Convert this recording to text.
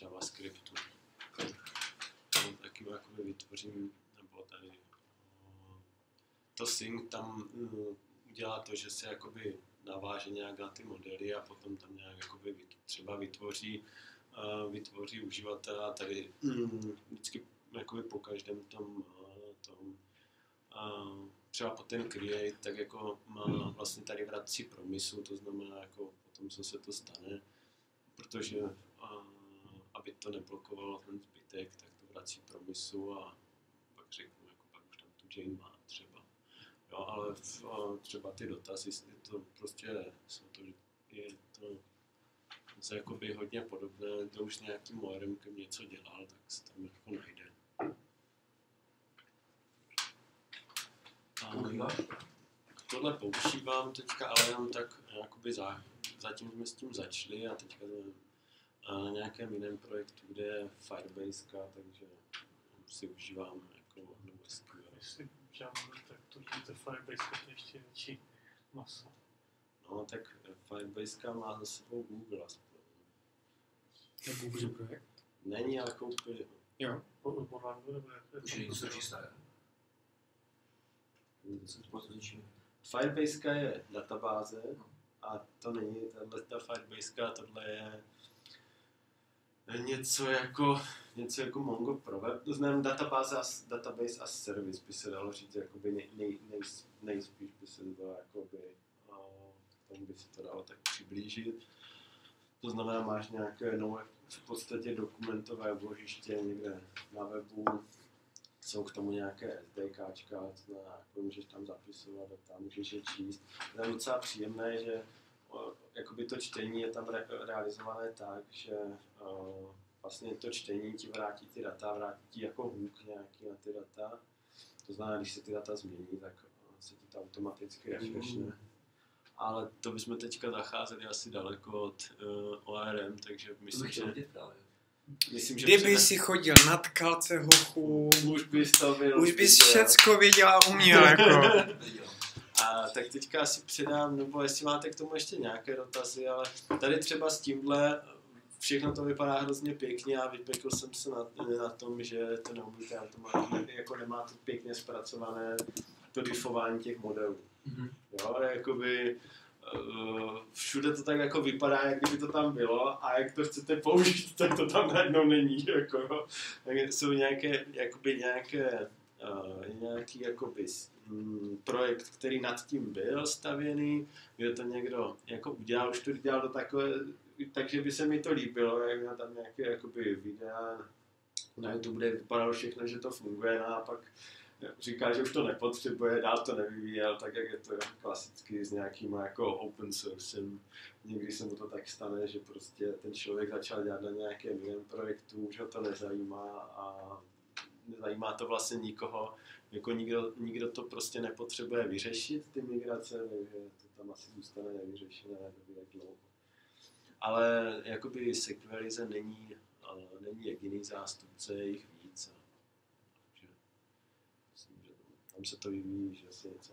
JavaScriptu. To taky jakoby vytvořím, nebo tady eh, to sync tam mm, udělá to, že se jakoby naváže nějak na ty modely a potom tam nějak jakoby třeba vytvoří, uh, vytvoří uživatele a tady mm, vždycky jakoby po každém tom, tom třeba po ten create, tak jako má vlastně tady vrací promisu, to znamená jako potom, co se to stane, protože aby to neblokovalo ten zbytek, tak to vrací promisu a pak řeknu, jako pak už tam tu Jane má třeba. Jo, ale v, třeba ty dotazy, je to prostě, jsou to, je to se jakoby hodně podobné, to už nějakým ORMkem něco dělal, tak se tam jako najde. A tohle používám teďka, ale jenom tak jakoby za, zatím jsme s tím začali a teďka to na nějakém jiném projektu, kde je Firebase, takže si užívám jako NoSQL. Jestli Django, tak to to Firebase je ještě větší masa. No, tak Firebase má za sebou Google aspoň. Je Google projekt? Není, ale koupili. Jo. Odborlando nebo jak? Už je něco čisté. Firebase je databáze a to není tahle ta Firebase, tohle je něco jako, něco jako Mongo pro web. To znamená databáze as, database as service by se dalo říct, jakoby nej, nej, nej, nejspíš by se to dalo, jakoby, tomu by se to dalo tak přiblížit. To znamená, máš nějaké nové, v podstatě dokumentové vložiště někde na webu, jsou k tomu nějaké SDKčka, to znamená, jako můžeš tam zapisovat data, můžeš je číst. Je tam docela příjemné, že jakoby to čtení je tam re, realizované tak, že uh, vlastně to čtení ti vrátí ty data, vrátí ti jako hook nějaký na ty data. To znamená, když se ty data změní, tak se ti to automaticky refreshne. Mm. Ale to bychom teďka zacházeli asi daleko od uh, ORM, takže myslím, že... Myslím, že Kdyby si chodil na tkalce hochu, už bys to byl. Už bys všecko věděl a uměl, jako. A tak teďka asi předám, nebo jestli máte k tomu ještě nějaké dotazy, ale tady třeba s tímhle všechno to vypadá hrozně pěkně a vypekl jsem se na, na tom, že to neumíte automatně, jako nemá to pěkně zpracované to diffování těch modelů. Mm-hmm. Jo, jakoby uh, všude to tak jako vypadá, jak kdyby to tam bylo a jak to chcete použít, tak to tam najednou není. Jako, jo. Jsou nějaké, jakoby nějaké, nějaký jakoby Mm, projekt, který nad tím byl stavěný, kde to někdo jako udělal, už to dělal do takové, takže by se mi to líbilo, jak měl tam nějaké jakoby videa na YouTube, kde vypadalo všechno, že to funguje, no a pak říká, že už to nepotřebuje, dál to nevyvíjel, tak jak je to klasicky s nějakým jako open sourcem. Někdy se mu to tak stane, že prostě ten člověk začal dělat na nějakém jiném projektu, už ho to nezajímá a nezajímá to vlastně nikoho, jako nikdo, nikdo to prostě nepotřebuje vyřešit, ty migrace, takže to tam asi zůstane nevyřešené, nevím jak dlouho. Ale jakoby sequelize není, není jediný zástupce, je jich víc. Takže myslím, že tam se to vyvíjí, že asi něco